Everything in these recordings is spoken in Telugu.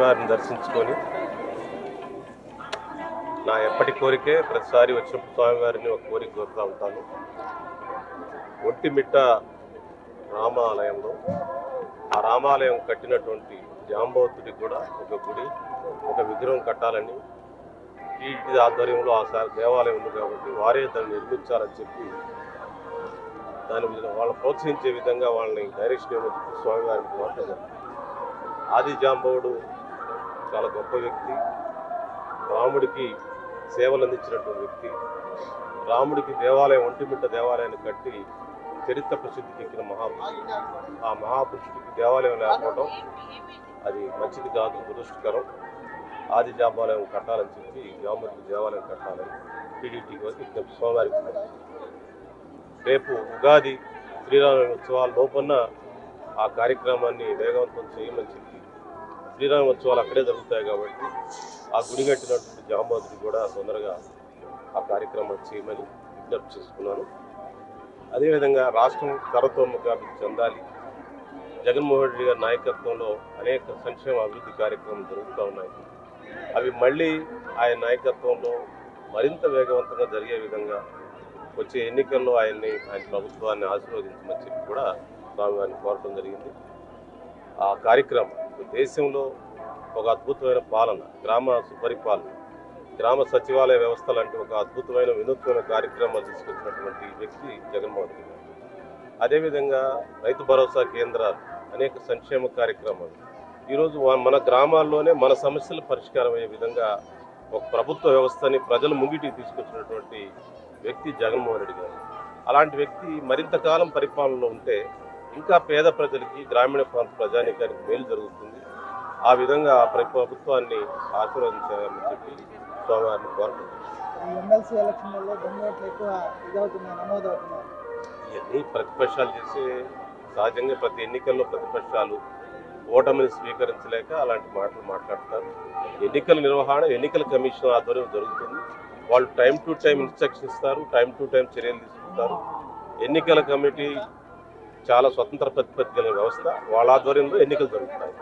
స్వామివారిని దర్శించుకొని నా ఎప్పటి కోరికే ప్రతిసారి వచ్చినప్పుడు స్వామివారిని ఒక కోరిక కోరుతూ ఉంటాను. ఒట్టిమిట్ట రామాలయంలో ఆ రామాలయం కట్టినటువంటి జాంబవతుడికి కూడా ఒక గుడి ఒక విగ్రహం కట్టాలని టీటీ ఆధ్వర్యంలో ఆ సార్ దేవాలయం ఉంది కాబట్టి వారే దాన్ని నిర్మించాలని చెప్పి దాని వాళ్ళు ప్రోత్సహించే విధంగా వాళ్ళని డైరెక్షన్ ఇవ్వమని స్వామివారికి కోరటం ఆది జాంబవుడు చాలా గొప్ప వ్యక్తి. రాముడికి సేవలు అందించినటువంటి వ్యక్తి. రాముడికి దేవాలయం ఒంటిమిట్ట దేవాలయాన్ని కట్టి చరిత్ర ప్రసిద్ధికి ఎక్కిన మహాపురుషుడు. ఆ మహాపురుషుడికి దేవాలయం లేకపోవడం అది మంచిది కాదు దురదృష్టకరం. ఆది జాబాలయం కట్టాలని చెప్పి జాంబుడికి దేవాలయం కట్టాలని టీడీటీ సోమవారి రేపు ఉగాది శ్రీరామ ఉత్సవాల లోపల ఆ కార్యక్రమాన్ని వేగవంతం చేయమని చెప్పి శ్రీరామ ఉత్సవాలు అక్కడే జరుగుతాయి కాబట్టి ఆ గుడి కట్టినటువంటి జాంబోతుడి కూడా తొందరగా ఆ కార్యక్రమం చేయమని విజ్ఞప్తి చేసుకున్నాను. అదేవిధంగా రాష్ట్రం సర్వతోముఖాభివృద్ధి చెందాలి. జగన్మోహన్ రెడ్డి గారి నాయకత్వంలో అనేక సంక్షేమ అభివృద్ధి కార్యక్రమాలు జరుగుతూ ఉన్నాయి. అవి మళ్ళీ ఆయన నాయకత్వంలో మరింత వేగవంతంగా జరిగే విధంగా వచ్చే ఎన్నికల్లో ఆయన్ని ఆయన ప్రభుత్వాన్ని ఆశీర్వదించమని చెప్పి కూడా స్వామివారిని కోరటం జరిగింది. ఆ కార్యక్రమం దేశంలో ఒక అద్భుతమైన పాలన గ్రామ సుపరిపాలన గ్రామ సచివాలయ వ్యవస్థ లాంటి ఒక అద్భుతమైన వినూత్నమైన కార్యక్రమాలు తీసుకొచ్చినటువంటి వ్యక్తి జగన్మోహన్ రెడ్డి గారు. అదేవిధంగా రైతు భరోసా కేంద్రాలు అనేక సంక్షేమ కార్యక్రమాలు. ఈరోజు మన గ్రామాల్లోనే మన సమస్యలు పరిష్కారం అయ్యే విధంగా ఒక ప్రభుత్వ వ్యవస్థని ప్రజల ముంగిటికి తీసుకొచ్చినటువంటి వ్యక్తి జగన్మోహన్ రెడ్డి గారు. అలాంటి వ్యక్తి మరింత కాలం పరిపాలనలో ఉంటే ఇంకా పేద ప్రజలకి గ్రామీణ ప్రాంత ప్రజానికానికి మేలు జరుగుతుంది. ఆ విధంగా ప్రభుత్వాన్ని ఆశీర్వదించాలని చెప్పి స్వామివారిని కోరుకుంటున్నాను. ఇవన్నీ ప్రతిపక్షాలు చేసే సహజంగా ప్రతి ఎన్నికల్లో ప్రతిపక్షాలు ఓటమిని స్వీకరించలేక అలాంటి మాటలు మాట్లాడతారు. ఎన్నికల నిర్వహణ ఎన్నికల కమిషన్ ఆధ్వర్యం జరుగుతుంది. వాళ్ళు టైం టు టైం ఇన్స్ట్రక్షన్ ఇస్తారు టైం టు టైం చర్యలు తీసుకుంటారు. ఎన్నికల కమిటీ చాలా స్వతంత్ర ప్రతిపత్తి కలిగిన వ్యవస్థ. వాళ్ళ ఆధ్వర్యంలో ఎన్నికలు జరుగుతాయి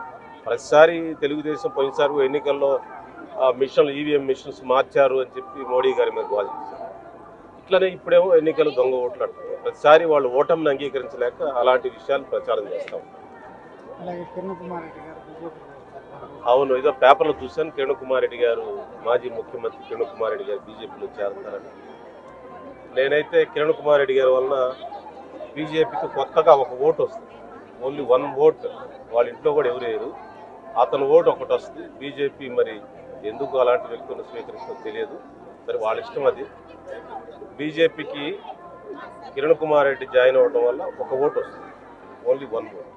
ప్రతిసారి తెలుగుదేశం పోయినసారి ఎన్నికల్లో ఆ, మిషన్లు ఈవీఎం మిషన్స్ మార్చారు అని చెప్పి మోడీ గారి మీద గోల్ చేశారు. ఇట్లనే ఇప్పుడేమో ఎన్నికలు దొంగ ఓట్లు అంటున్నారు. ప్రతిసారి వాళ్ళు ఓటమిని అంగీకరించలేక అలాంటి విషయాలు ప్రచారం చేస్తూ ఉంటారు అవును ఏదో పేపర్లో చూశాను. కిరణ్ కుమార్ రెడ్డి గారు మాజీ ముఖ్యమంత్రి కిరణ్ కుమార్ రెడ్డి గారు బీజేపీలో చేరతారని. నేనైతే కిరణ్ కుమార్ రెడ్డి గారి వలన బీజేపీకి కొత్తగా ఒక ఓటు వస్తుంది. ఓన్లీ వన్ ఓట్ వాళ్ళ ఇంట్లో కూడా ఎవరు లేరు అతని ఓటు ఒకటి వస్తుంది. బీజేపీ మరి ఎందుకు అలాంటి వ్యక్తులను స్వీకరిస్తుందో తెలియదు. మరి వాళ్ళ ఇష్టం అది. బీజేపీకి కిరణ్ కుమార్ రెడ్డి జాయిన్ అవ్వడం వల్ల ఒక ఓటు వస్తుంది. Only one vote